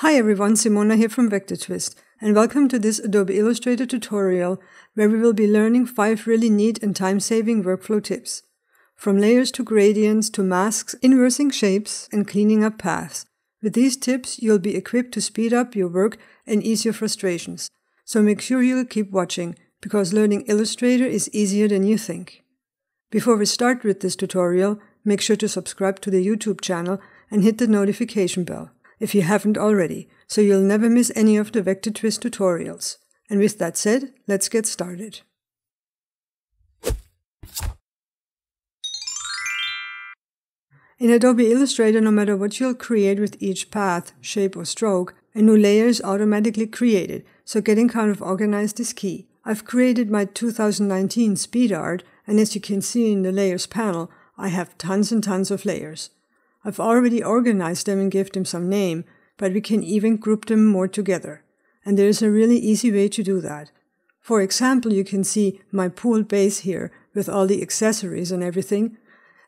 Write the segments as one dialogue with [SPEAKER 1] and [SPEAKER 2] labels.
[SPEAKER 1] Hi everyone, Simona here from VectorTwist, and welcome to this Adobe Illustrator tutorial where we will be learning 5 really neat and time-saving workflow tips. From layers to gradients to masks, inversing shapes, and cleaning up paths. With these tips, you'll be equipped to speed up your work and ease your frustrations. So make sure you'll keep watching, because learning Illustrator is easier than you think. Before we start with this tutorial, make sure to subscribe to the YouTube channel and hit the notification bell if you haven't already, so you'll never miss any of the Vector Twist tutorials. And with that said, let's get started. In Adobe Illustrator, no matter what you'll create with each path, shape, or stroke, a new layer is automatically created, so getting kind of organized is key. I've created my 2019 speed art, and as you can see in the layers panel, I have tons and tons of layers. I've already organized them and gave them some name, but we can even group them more together. And there is a really easy way to do that. For example, you can see my pool base here with all the accessories and everything.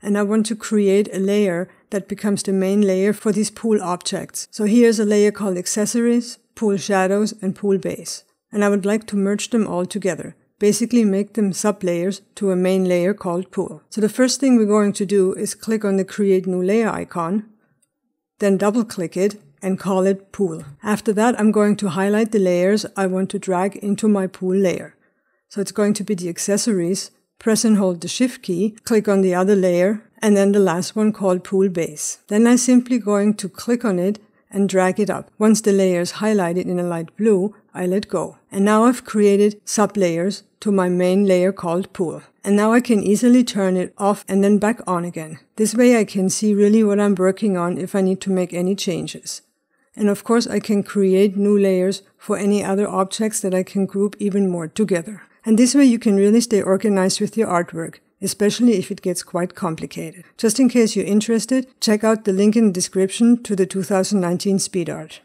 [SPEAKER 1] And I want to create a layer that becomes the main layer for these pool objects. So here's a layer called accessories, pool shadows, and pool base. And I would like to merge them all together basically make them sublayers to a main layer called pool. So the first thing we're going to do is click on the create new layer icon, then double click it and call it pool. After that, I'm going to highlight the layers I want to drag into my pool layer. So it's going to be the accessories, press and hold the shift key, click on the other layer, and then the last one called pool base. Then I'm simply going to click on it and drag it up. Once the layer is highlighted in a light blue, I let go. And now I've created sublayers to my main layer called pool. And now I can easily turn it off and then back on again. This way I can see really what I'm working on if I need to make any changes. And of course I can create new layers for any other objects that I can group even more together. And this way you can really stay organized with your artwork especially if it gets quite complicated. Just in case you're interested, check out the link in the description to the 2019 speed art.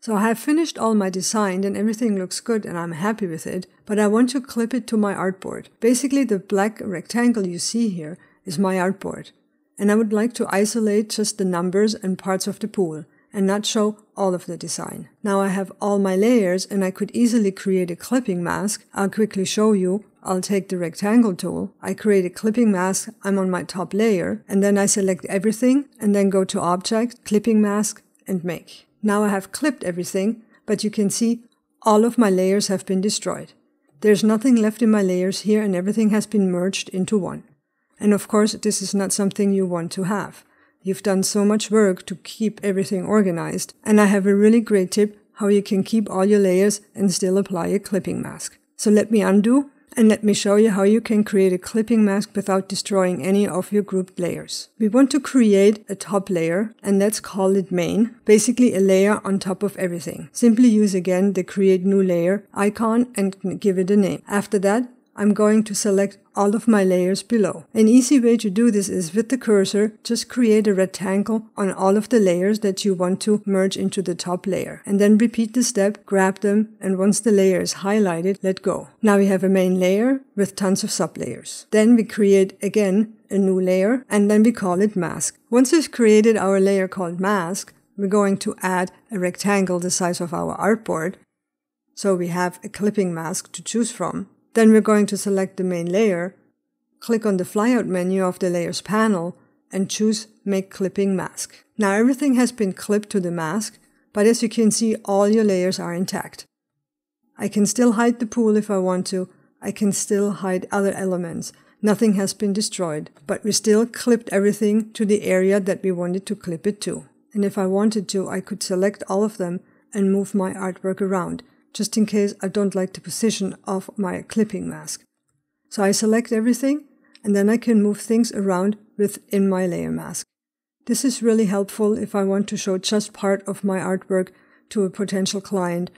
[SPEAKER 1] So I have finished all my design and everything looks good and I'm happy with it, but I want to clip it to my artboard. Basically the black rectangle you see here is my artboard. And I would like to isolate just the numbers and parts of the pool and not show all of the design. Now I have all my layers and I could easily create a clipping mask. I'll quickly show you. I'll take the rectangle tool. I create a clipping mask. I'm on my top layer and then I select everything and then go to object, clipping mask and make. Now I have clipped everything, but you can see all of my layers have been destroyed. There's nothing left in my layers here and everything has been merged into one. And of course, this is not something you want to have. You've done so much work to keep everything organized, and I have a really great tip how you can keep all your layers and still apply a clipping mask. So let me undo and let me show you how you can create a clipping mask without destroying any of your grouped layers. We want to create a top layer and let's call it main, basically a layer on top of everything. Simply use again the create new layer icon and give it a name. After that, I'm going to select all of my layers below. An easy way to do this is with the cursor, just create a rectangle on all of the layers that you want to merge into the top layer. And then repeat the step, grab them, and once the layer is highlighted, let go. Now we have a main layer with tons of sublayers. Then we create again a new layer, and then we call it mask. Once we've created our layer called mask, we're going to add a rectangle the size of our artboard. So we have a clipping mask to choose from. Then we're going to select the main layer, click on the flyout menu of the layers panel, and choose Make Clipping Mask. Now everything has been clipped to the mask, but as you can see, all your layers are intact. I can still hide the pool if I want to. I can still hide other elements. Nothing has been destroyed, but we still clipped everything to the area that we wanted to clip it to. And if I wanted to, I could select all of them and move my artwork around just in case I don't like the position of my clipping mask. So I select everything and then I can move things around within my layer mask. This is really helpful if I want to show just part of my artwork to a potential client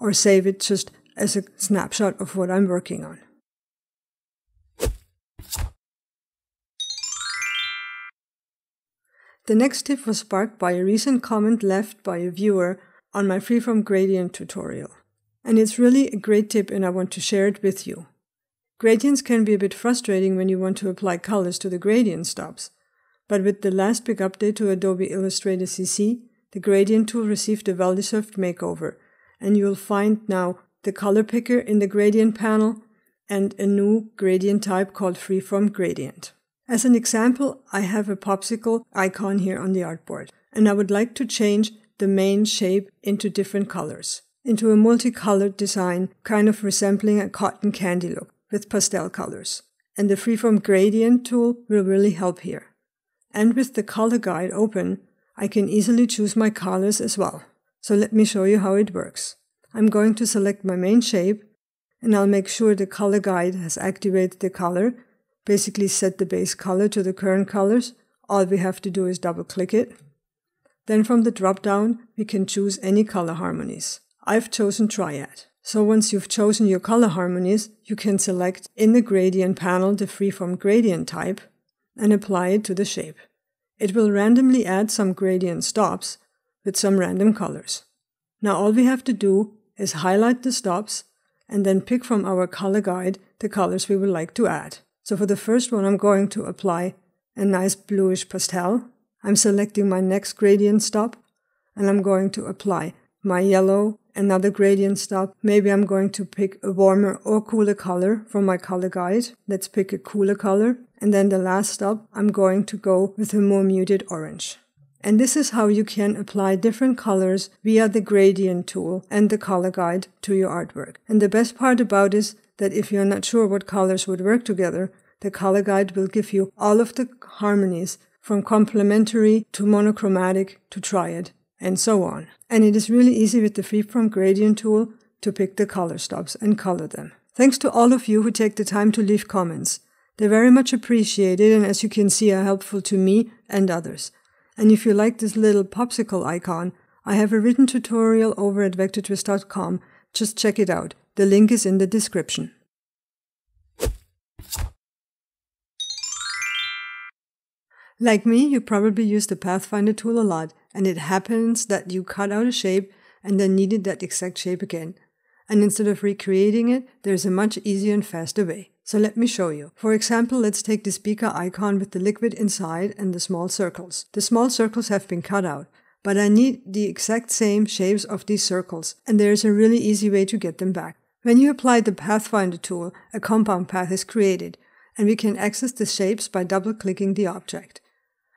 [SPEAKER 1] or save it just as a snapshot of what I'm working on. The next tip was sparked by a recent comment left by a viewer on my freeform gradient tutorial and it's really a great tip and I want to share it with you. Gradients can be a bit frustrating when you want to apply colors to the gradient stops, But with the last big update to Adobe Illustrator CC, the gradient tool received a well-deserved makeover, and you'll find now the color picker in the gradient panel and a new gradient type called Freeform Gradient. As an example, I have a popsicle icon here on the artboard, and I would like to change the main shape into different colors, into a multicolored design, kind of resembling a cotton candy look with pastel colors. And the Freeform Gradient tool will really help here. And with the color guide open, I can easily choose my colors as well. So let me show you how it works. I'm going to select my main shape and I'll make sure the color guide has activated the color, basically set the base color to the current colors. All we have to do is double click it. Then from the drop down, we can choose any color harmonies. I've chosen Triad. So once you've chosen your color harmonies, you can select in the gradient panel the freeform gradient type and apply it to the shape. It will randomly add some gradient stops with some random colors. Now all we have to do is highlight the stops and then pick from our color guide the colors we would like to add. So for the first one, I'm going to apply a nice bluish pastel. I'm selecting my next gradient stop and I'm going to apply my yellow, another gradient stop. Maybe I'm going to pick a warmer or cooler color from my color guide. Let's pick a cooler color. And then the last stop, I'm going to go with a more muted orange. And this is how you can apply different colors via the gradient tool and the color guide to your artwork. And the best part about is that if you're not sure what colors would work together, the color guide will give you all of the harmonies from complementary to monochromatic to triad and so on. And it is really easy with the freeform gradient tool to pick the color stops and color them. Thanks to all of you who take the time to leave comments. They're very much appreciated and as you can see are helpful to me and others. And if you like this little popsicle icon, I have a written tutorial over at vectortwist.com. Just check it out. The link is in the description. Like me, you probably use the Pathfinder tool a lot, and it happens that you cut out a shape and then needed that exact shape again. And instead of recreating it, there's a much easier and faster way. So let me show you. For example, let's take the speaker icon with the liquid inside and the small circles. The small circles have been cut out, but I need the exact same shapes of these circles, and there is a really easy way to get them back. When you apply the Pathfinder tool, a compound path is created, and we can access the shapes by double-clicking the object.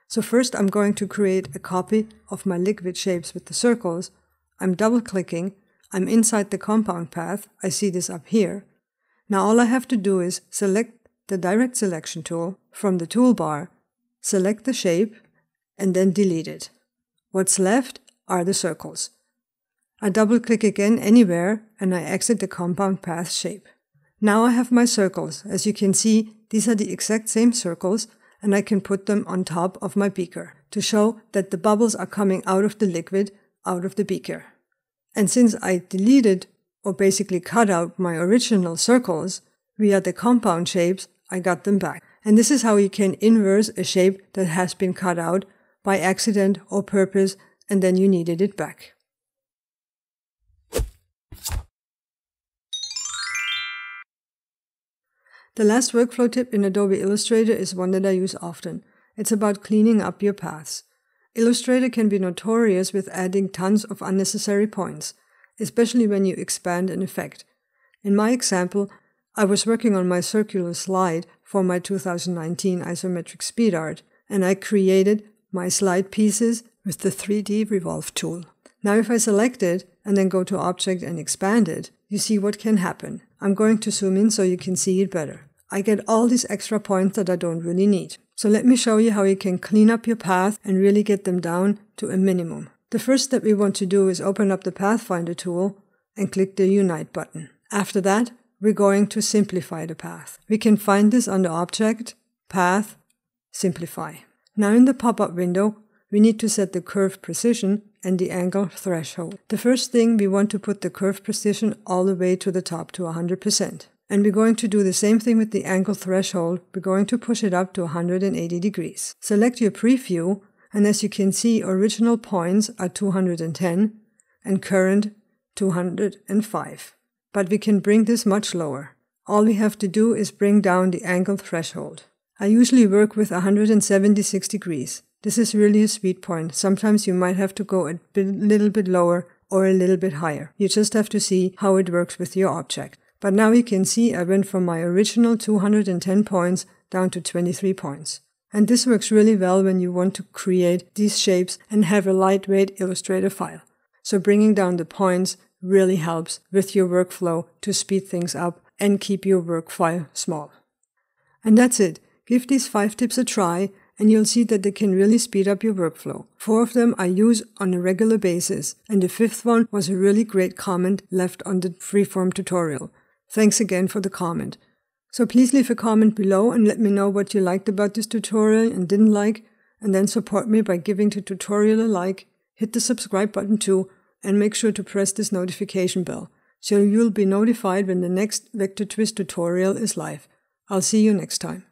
[SPEAKER 1] So first I'm going to create a copy of my liquid shapes with the circles. I'm double-clicking, I'm inside the compound path, I see this up here, now all I have to do is select the direct selection tool from the toolbar, select the shape, and then delete it. What's left are the circles. I double click again anywhere and I exit the compound path shape. Now I have my circles. As you can see, these are the exact same circles and I can put them on top of my beaker to show that the bubbles are coming out of the liquid out of the beaker. And since I deleted or basically cut out my original circles via the compound shapes, I got them back. And this is how you can inverse a shape that has been cut out by accident or purpose and then you needed it back. The last workflow tip in Adobe Illustrator is one that I use often. It's about cleaning up your paths. Illustrator can be notorious with adding tons of unnecessary points, especially when you expand an effect. In my example, I was working on my circular slide for my 2019 isometric speed art, and I created my slide pieces with the 3D Revolve tool. Now if I select it and then go to Object and expand it, you see what can happen. I'm going to zoom in so you can see it better. I get all these extra points that I don't really need. So let me show you how you can clean up your path and really get them down to a minimum. The first step we want to do is open up the Pathfinder tool and click the Unite button. After that, we're going to simplify the path. We can find this under Object, Path, Simplify. Now in the pop-up window, we need to set the curve precision and the angle threshold. The first thing, we want to put the curve precision all the way to the top to 100%. And we're going to do the same thing with the angle threshold. We're going to push it up to 180 degrees. Select your preview and as you can see, original points are 210 and current 205. But we can bring this much lower. All we have to do is bring down the angle threshold. I usually work with 176 degrees. This is really a sweet point. Sometimes you might have to go a bit, little bit lower or a little bit higher. You just have to see how it works with your object. But now you can see I went from my original 210 points down to 23 points. And this works really well when you want to create these shapes and have a lightweight Illustrator file. So bringing down the points really helps with your workflow to speed things up and keep your work file small. And that's it. Give these five tips a try and you'll see that they can really speed up your workflow. Four of them I use on a regular basis, and the fifth one was a really great comment left on the freeform tutorial. Thanks again for the comment. So please leave a comment below and let me know what you liked about this tutorial and didn't like, and then support me by giving the tutorial a like, hit the subscribe button too, and make sure to press this notification bell, so you'll be notified when the next Vector Twist tutorial is live. I'll see you next time.